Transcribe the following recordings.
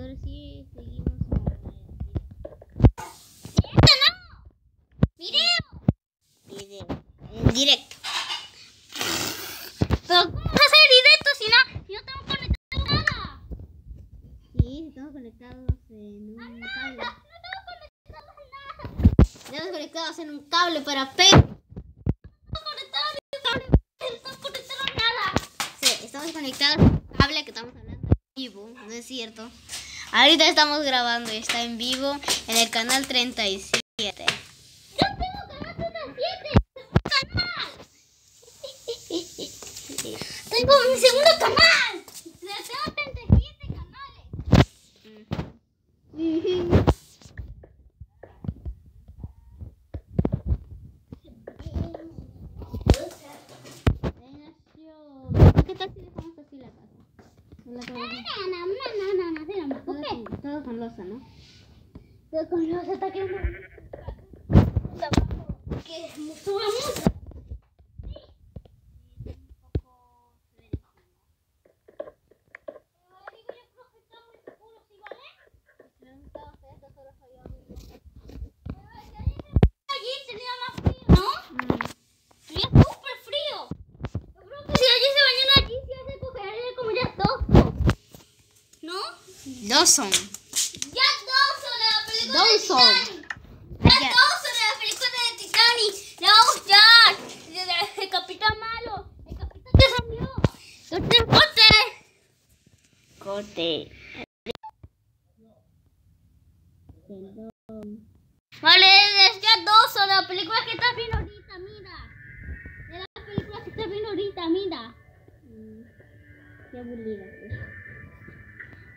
ahora sí seguimos en la ¡Video! video. En directo. ¿Pero cómo vas a hacer directo si no, si no tengo conectado nada? Sí, estamos conectados en un cable. No tengo conectado nada. Estamos conectados en un cable para P. No tengo conectado ni cable. No nada. Sí, estamos conectados en un cable que estamos hablando en vivo, ¿no es cierto? Ahorita estamos grabando y está en vivo en el canal 37. Yo tengo canal 37. canal. Tengo mi segundo canal. Tengo 37 canales. ¿Por qué tal si dejamos así la casa? La casa- No, no, no, no, no, no, no, ¿por todo, qué? todo con losa, ¿no? Pero con los ataques que suba mucho. Allí tenía más frío, ¿no? Tenía súper frío. Yo creo que si allí se bañan allí, se hace coger como ya tosco. ¿No? Dawson. Ya Dawson de la película Dawson. de Titanic. Ya Ya. Dawson de la película de Titanic. Le va a gustar. De- de- El capitán malo. El capitán que salió. ¡El transporte! Corte. Vale, es ya Dawson de la película que estás viendo ahorita, mira. De la película que estás viendo ahorita, mira. Qué aburrida.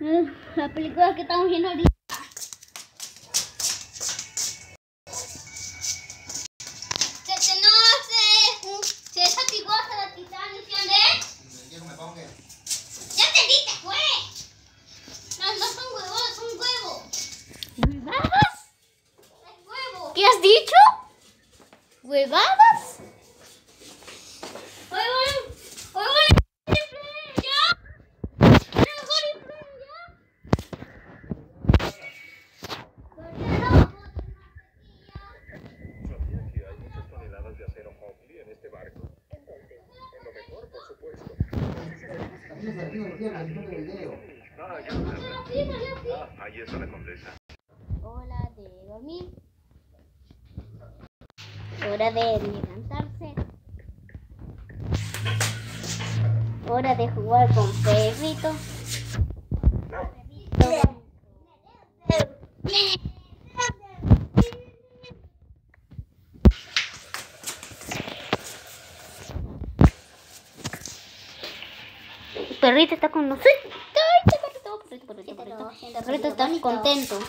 Eh, La película que estamos viendo ahorita. Se, se no se, uh, se desactivó hasta la Titanic, ¿sí, Andrés? Ya te diste, fue. No, no son huevos, son huevos. ¿Huevadas? Es huevo. ¿Qué has dicho? ¿Huevadas? Huevo, huevo, ya. Mejor ya. Sabía que hay muchas acero Hockley en este barco. Entonces, en lo mejor, por supuesto. Ah, ya está. Sí, salió así. Ah, ahí está la condesa. Hora de dormir. Hora de levantarse. Hora de jugar con perrito. Perrito está con nosotros. Ay, perrito, perrito, perrito, perrito. El perrito está contento.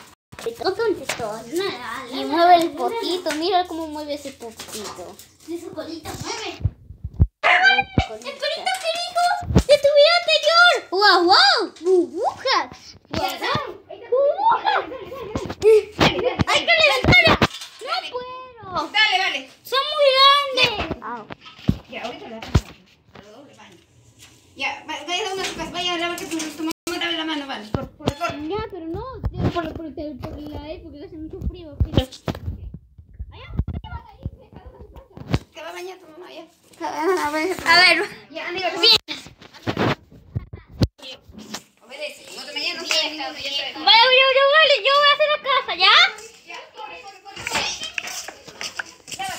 Y mueve el potito. Mira cómo mueve ese potito. De su colita mueve. ¡El perrito que dijo de tu vida anterior. ¡Wow, wow! ¡Burbujas! ¡Burbujas! ¡Hay que levantarla! ¡No puedo! Dale, vale. ¡Son muy grandes! Au. Ya, ahorita le hacemos a lo doble, vale. Ya, va- vaya a unas cosas, vaya a lavar que tu, tu mamá lave la mano, vale. Por, por, por. Ya, pero no. Por, por, por, por la época que hace mucho frío. frío. Que va a bañar tu mamá, ya. A ver, Ya, amigo, bien. Obedece, no te me no te dejes, ya está. vaya, yo, yo, vale, yo voy a hacer la casa, ¿ya? Ya, corre, corre, corre. Ya va.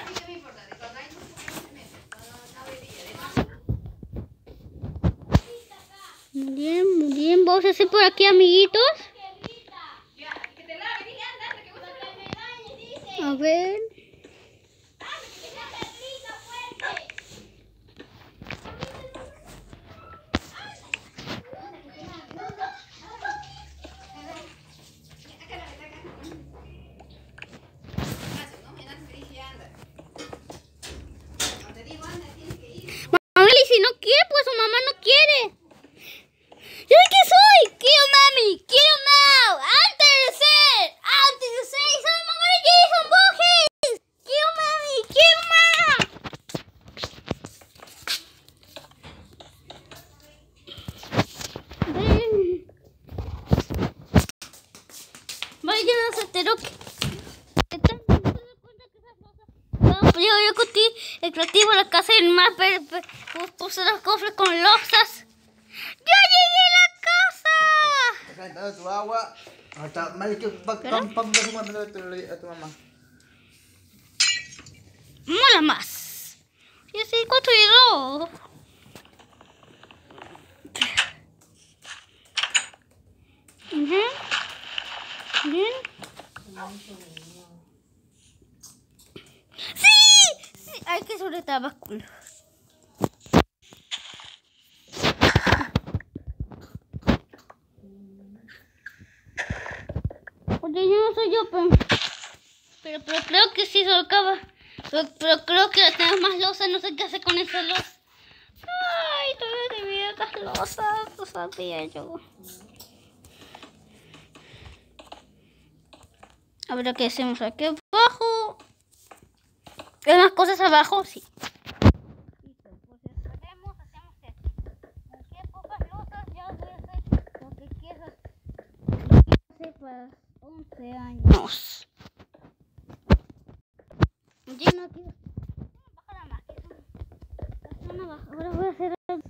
A mí no me importa, de cuando hay mucho que me mete. No, no debería, de Muy bien, a hacer por aquí, amiguitos. A ver. Mami, si no quiere, pues su mamá no quiere. ¿Yo qué soy? Quiero mami, quiero mau. Antes de ser, antes de ser, soy mamá de Jason Borges. Pues yo, yo conté el creativo la casa y el más per- per- pues, puse los cofres con losas. ¡Ya llegué a la casa! Está calentando tu agua. Ahorita, Mari, que pam, pam, pam, déjame mandarle a tu- a tu mamá. Mola más. Y así construido. Ujú. Bien. ¡Sí! sí. Hay que sobre tabaco. Oye, yo no soy yo, pero... Pero, pero creo que sí se lo acaba. Pero, pero creo que tenemos más losa, no sé qué hacer con esa losa. Ay, todavía te vi estas losas, no sabía yo. A ver qué hacemos aquí. ¿Hay más cosas abajo? Sí. Para 11 años. Yo no quiero. Baja la máquina. Una baja. Ahora voy a hacer. algo.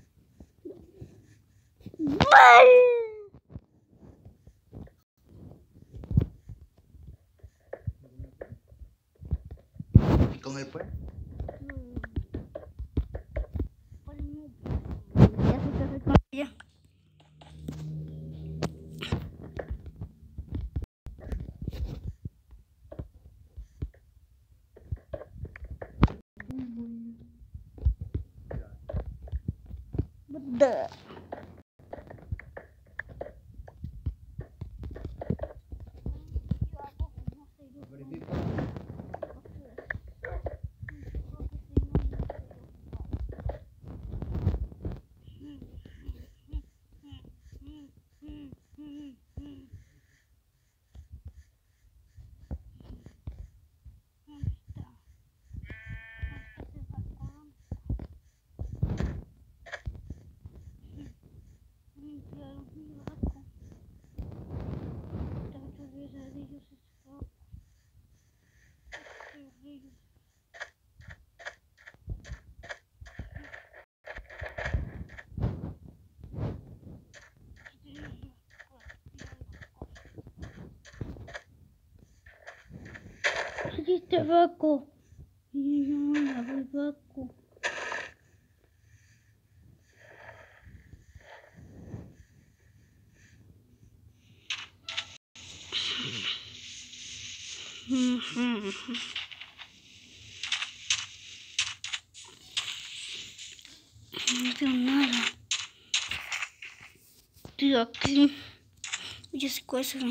的。Aquí está Baco. No, la voy Baco. No tengo nada. Estoy aquí. Ya sé cuál es el